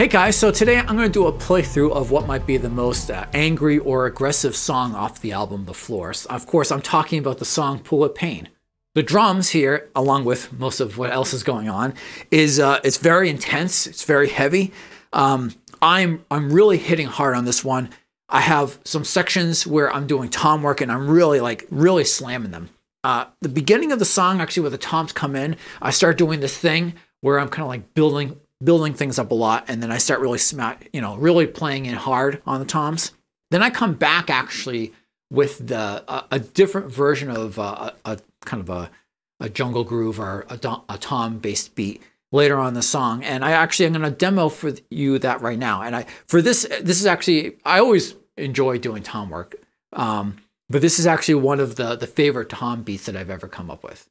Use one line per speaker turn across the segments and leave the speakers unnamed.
Hey guys, so today I'm going to do a playthrough of what might be the most uh, angry or aggressive song off the album The Florist. Of course, I'm talking about the song Pool of Pain. The drums here, along with most of what else is going on, is uh, it's very intense, it's very heavy. Um, I'm I'm really hitting hard on this one. I have some sections where I'm doing tom work and I'm really like really slamming them. Uh, the beginning of the song, actually, where the toms come in, I start doing this thing where I'm kind of like building building things up a lot, and then I start really smack, you know, really playing in hard on the toms. Then I come back actually with the a, a different version of uh, a, a, kind of a, a jungle groove or a, a tom based beat later on the song. And i actually i'm going to demo for you that right now. And i for this this is actually i always enjoy doing tom work. Um, but this is actually one of the the favorite tom beats that i've ever come up with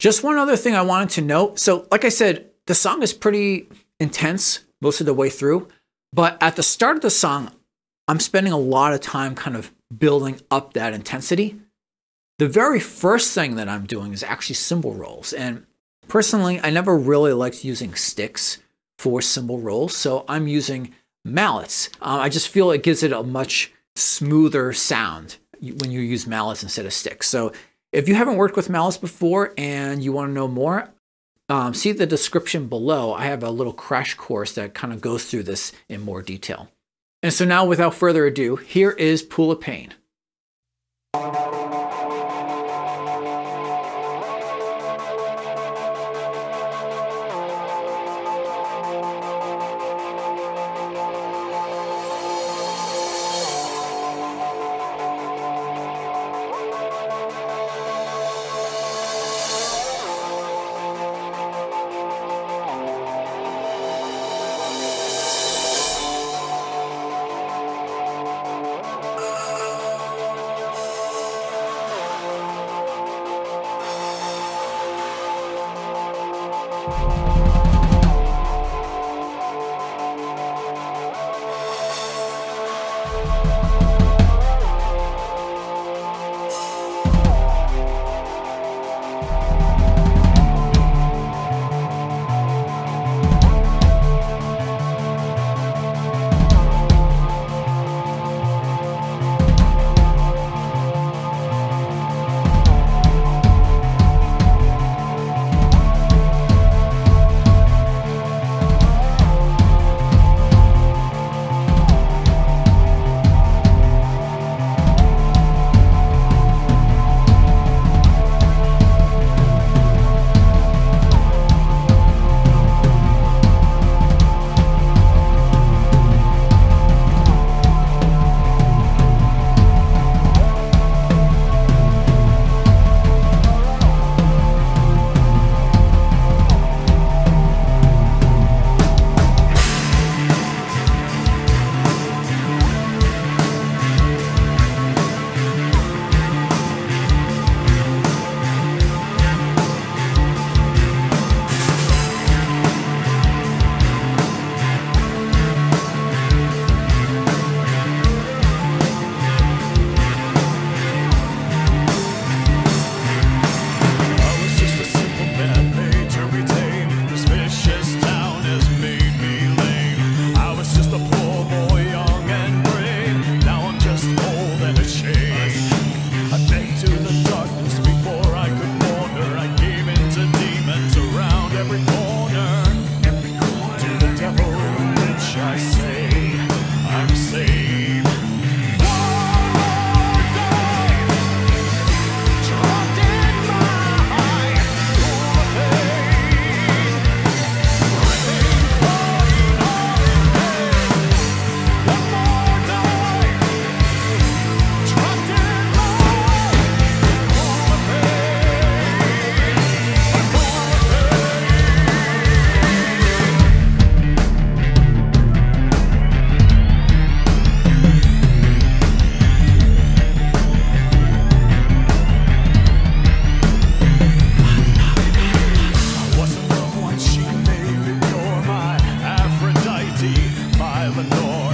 Just one other thing I wanted to note. So, like I said, the song is pretty intense most of the way through, but at the start of the song, I'm spending a lot of time kind of building up that intensity. The very first thing that I'm doing is actually cymbal rolls. And personally, I never really liked using sticks for cymbal rolls, so I'm using mallets. Um, I just feel it gives it a much smoother sound when you use mallets instead of sticks. So if you haven't worked with mallets before and you want to know more, um, see the description below. I have a little crash course that kind of goes through this in more detail. And so now, without further ado, here is Pool of Pain. Música never no.